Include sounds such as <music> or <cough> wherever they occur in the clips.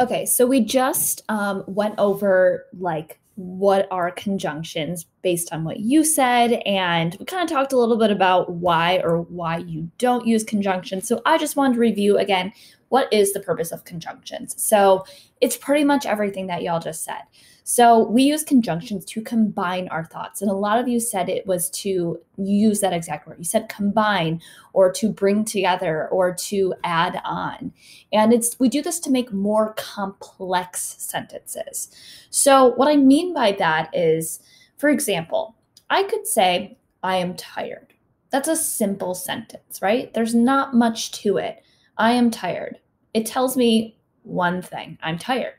Okay, so we just um, went over like what are conjunctions based on what you said, and we kind of talked a little bit about why or why you don't use conjunctions. So I just wanted to review again what is the purpose of conjunctions. So it's pretty much everything that y'all just said. So we use conjunctions to combine our thoughts. And a lot of you said it was to use that exact word. You said combine or to bring together or to add on. And it's we do this to make more complex sentences. So what I mean by that is, for example, I could say, I am tired. That's a simple sentence, right? There's not much to it. I am tired. It tells me one thing I'm tired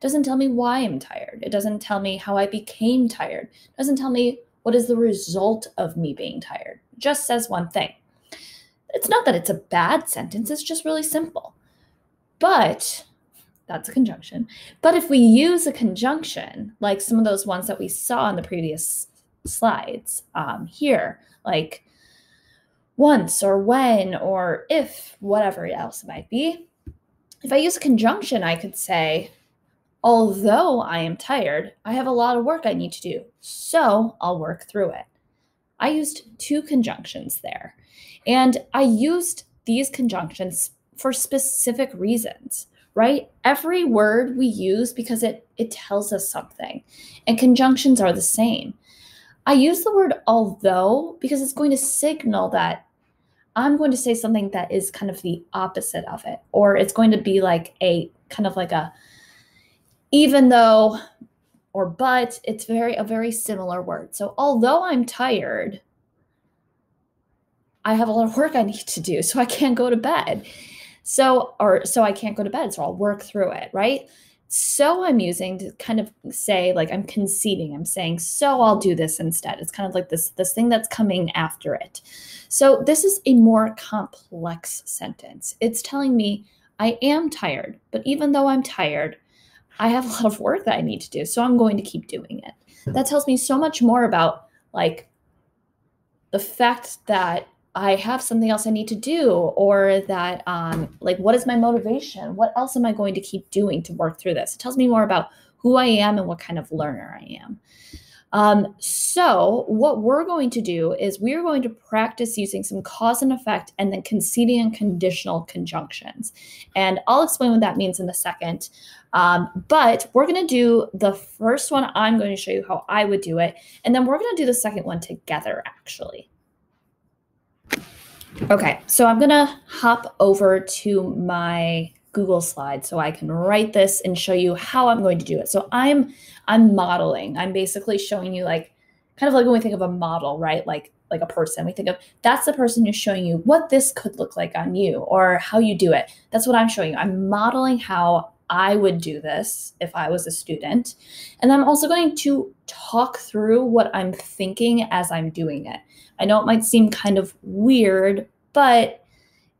doesn't tell me why I'm tired. It doesn't tell me how I became tired. It doesn't tell me what is the result of me being tired. It just says one thing. It's not that it's a bad sentence, it's just really simple. But that's a conjunction. But if we use a conjunction, like some of those ones that we saw in the previous slides um, here, like once or when or if, whatever else it might be, if I use a conjunction, I could say, Although I am tired, I have a lot of work I need to do, so I'll work through it. I used two conjunctions there, and I used these conjunctions for specific reasons, right? Every word we use because it it tells us something. And conjunctions are the same. I use the word although because it's going to signal that I'm going to say something that is kind of the opposite of it or it's going to be like a kind of like a even though or but it's very a very similar word. So although i'm tired i have a lot of work i need to do so i can't go to bed. So or so i can't go to bed so i'll work through it right? So i'm using to kind of say like i'm conceding. I'm saying so i'll do this instead. It's kind of like this this thing that's coming after it. So this is a more complex sentence. It's telling me i am tired but even though i'm tired I have <laughs> a lot of work that I need to do, so I'm going to keep doing it. That tells me so much more about like the fact that I have something else I need to do, or that um, like what is my motivation? What else am I going to keep doing to work through this? It tells me more about who I am and what kind of learner I am. Um, so, what we're going to do is we're going to practice using some cause and effect and then conceding and conditional conjunctions. And I'll explain what that means in a second. Um, but we're going to do the first one. I'm going to show you how I would do it. And then we're going to do the second one together, actually. Okay, so I'm going to hop over to my Google slide so I can write this and show you how I'm going to do it. So I'm I'm modeling. I'm basically showing you like kind of like when we think of a model, right? Like like a person. We think of that's the person who's showing you what this could look like on you or how you do it. That's what I'm showing you. I'm modeling how I would do this if I was a student. And I'm also going to talk through what I'm thinking as I'm doing it. I know it might seem kind of weird, but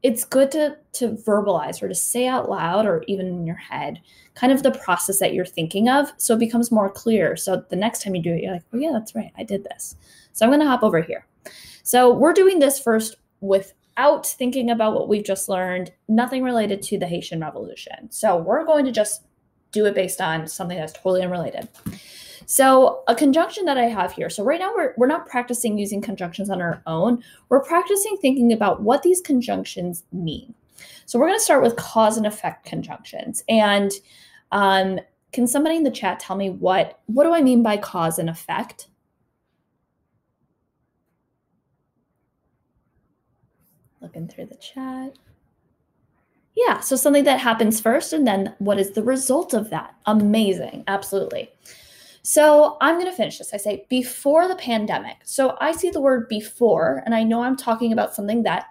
it's good to to verbalize or to say out loud or even in your head kind of the process that you're thinking of so it becomes more clear. So the next time you do it you're like oh yeah that's right i did this. So i'm going to hop over here. So we're doing this first without thinking about what we've just learned nothing related to the haitian revolution. So we're going to just do it based on something that's totally unrelated so a conjunction that I have here. So right now we're we're not practicing using conjunctions on our own. We're practicing thinking about what these conjunctions mean. So we're going to start with cause and effect conjunctions. And um, can somebody in the chat tell me what what do I mean by cause and effect? Looking through the chat. Yeah, so something that happens first and then what is the result of that? Amazing. Absolutely. So I'm going to finish this. I say before the pandemic. So I see the word before, and I know I'm talking about something that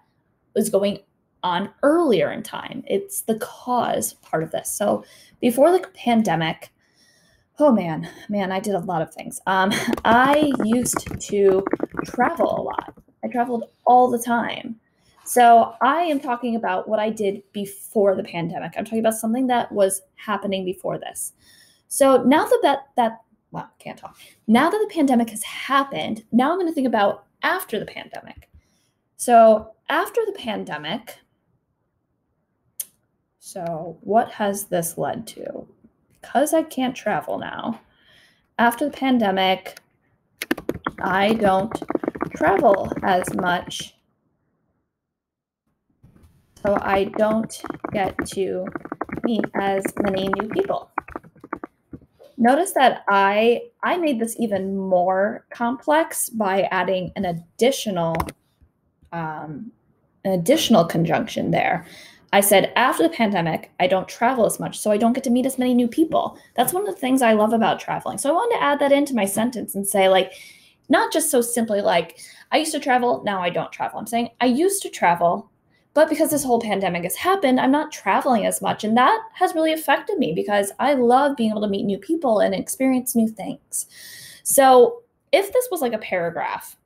was going on earlier in time. It's the cause part of this. So before the pandemic, oh man, man, I did a lot of things. Um, <laughs> I used to travel a lot. I traveled all the time. So I am talking about what I did before the pandemic. I'm talking about something that was happening before this. So now that that, that wow, can't talk. Now that the pandemic has happened, now I'm going to think about after the pandemic. So after the pandemic, So, what has this led to? Because I can't travel now, after the pandemic, I don't travel as much. So, I don't get to meet as many new people. Notice that I I made this even more complex by adding an additional um, an additional conjunction there. I said, after the pandemic, I don't travel as much, so I don't get to meet as many new people. That's one of the things I love about traveling. So I wanted to add that into my sentence and say, like, not just so simply like, I used to travel, now I don't travel. I'm saying I used to travel, but because this whole pandemic has happened, I'm not traveling as much. And that has really affected me because I love being able to meet new people and experience new things. So if this was like a paragraph,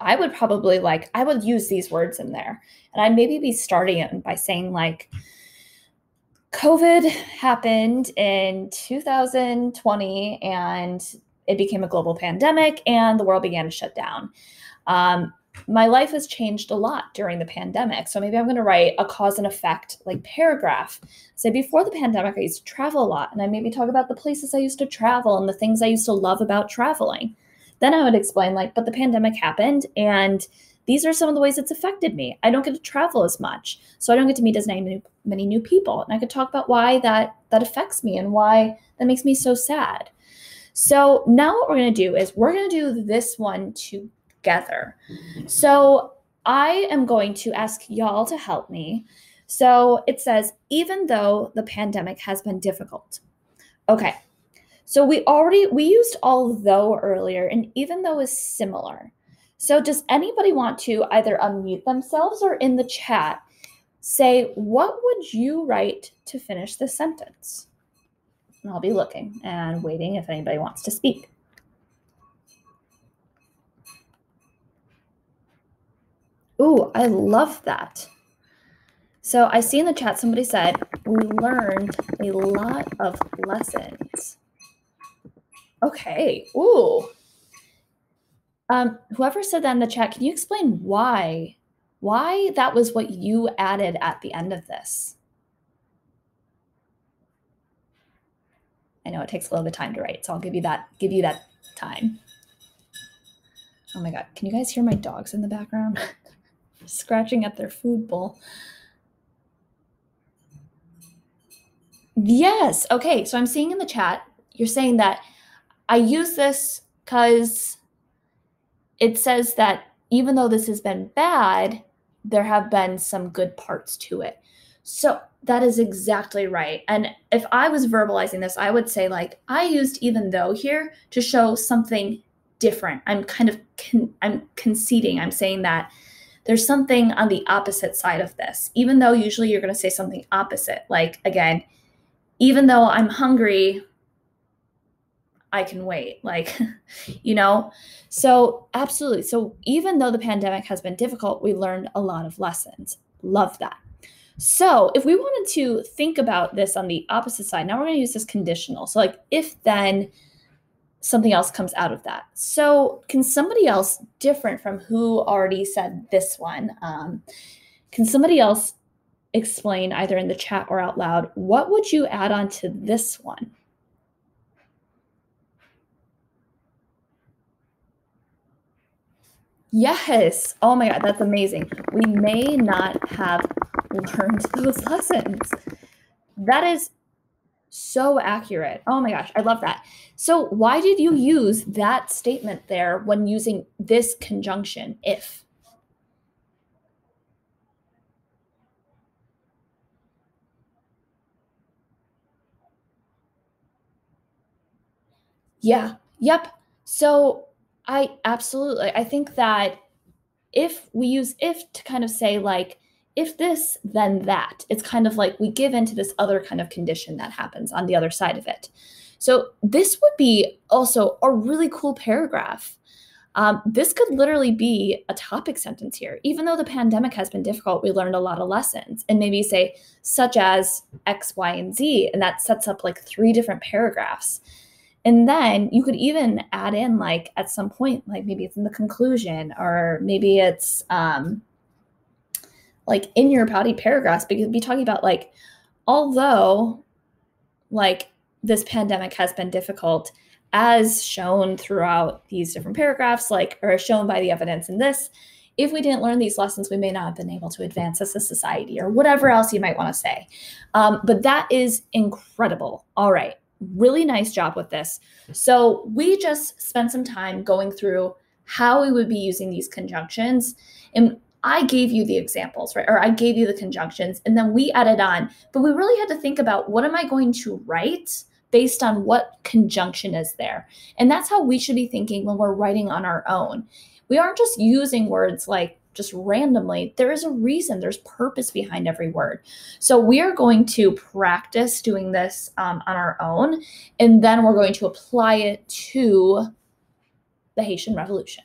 I would probably like, I would use these words in there. And I'd maybe be starting it by saying, like, COVID happened in 2020 and it became a global pandemic and the world began to shut down. Um, my life has changed a lot during the pandemic. So maybe I'm going to write a cause and effect like paragraph. Say before the pandemic, I used to travel a lot, and I maybe talk about the places I used to travel and the things I used to love about traveling. Then I would explain, like, but the pandemic happened, and these are some of the ways it's affected me. I don't get to travel as much, so I don't get to meet as many new, many new people. And I could talk about why that that affects me and why that makes me so sad. So now what we're going to do is we're going to do this one together. So I am going to ask y'all to help me. So it says, even though the pandemic has been difficult. Okay, so we already we used although earlier, and even though is similar. So does anybody want to either unmute themselves or in the chat say what would you write to finish the sentence? And I'll be looking and waiting if anybody wants to speak. Ooh, I love that. So I see in the chat somebody said we learned a lot of lessons. Okay. Ooh. Um, whoever said that in the chat, can you explain why? Why that was what you added at the end of this? I know it takes a little bit of time to write, so I'll give you that give you that time. Oh my god, can you guys hear my dogs in the background? <laughs> Scratching at their food bowl. Yes. Okay. So I'm seeing in the chat, you're saying that I use this because it says that even though this has been bad, there have been some good parts to it. So that is exactly right. And if I was verbalizing this, I would say, like, I used even though here to show something different. I'm kind of con- I'm conceding. I'm saying that there's something on the opposite side of this. Even though usually you're going to say something opposite, like again, even though I'm hungry, I can wait. Like, <laughs> you know? So, absolutely. So, even though the pandemic has been difficult, we learned a lot of lessons. Love that. So, if we wanted to think about this on the opposite side, now we're going to use this conditional. So, like, if then something else comes out of that. So, can somebody else different from who already said this one? Um, can somebody else explain either in the chat or out loud what would you add on to this one? Yes. Oh my God, that's amazing. We may not have learned those lessons. That is so accurate. Oh my gosh, I love that. So, why did you use that statement there when using this conjunction, if? Yeah, yep. So, I absolutely. I think that if we use if to kind of say like if this then that. It's kind of like we give into this other kind of condition that happens on the other side of it. So this would be also a really cool paragraph. Um, this could literally be a topic sentence here. Even though the pandemic has been difficult we learned a lot of lessons. And maybe say such as x y and z and that sets up like three different paragraphs. And then you could even add in like at some point like maybe it's in the conclusion or maybe it's um like in your body paragraphs because be talking about like although like this pandemic has been difficult as shown throughout these different paragraphs like or shown by the evidence in this if we didn't learn these lessons we may not have been able to advance as a society or whatever else you might want to say. Um, but that is incredible. All right really nice job with this. So we just spent some time going through how we would be using these conjunctions and I gave you the examples, right? Or I gave you the conjunctions and then we added on. But we really had to think about what am I going to write based on what conjunction is there? And that's how we should be thinking when we're writing on our own. We aren't just using words like just randomly. There is a reason, there's purpose behind every word. So we are going to practice doing this um, on our own, and then we're going to apply it to the Haitian Revolution.